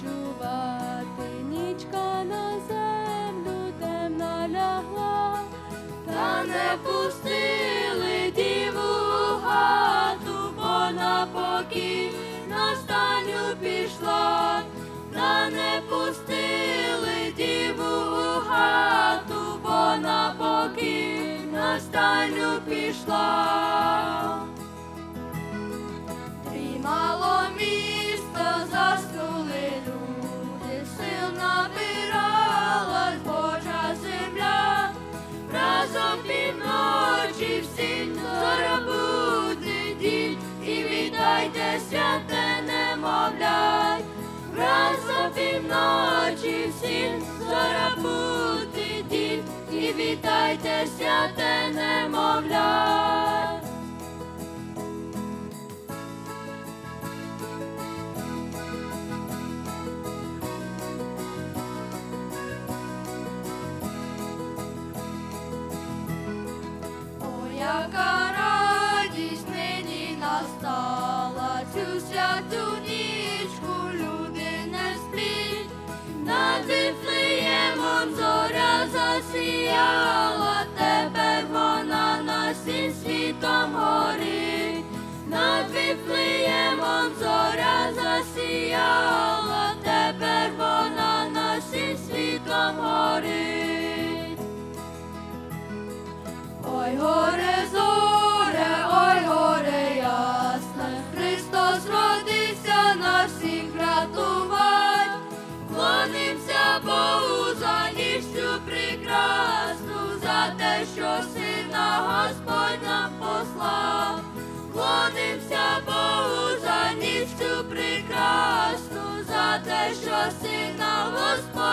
Чувати нічка на землю темна лягла, та не пустили діву у хату, бо на покій на станю пішла, та не пустили діву у хату, бо на покій на станю пішла. Вітайте святе немовлять, разом півночі всі дід, і вітайте святе засіяла, тепер вона на всім світом горить, над віплеємом зоря засіяла, тепер вона на всім світом горить. Ой, горе те, що сина Господь нам послав. Клонимся Богу за ніч цю прекрасну, за те, що сина Господь.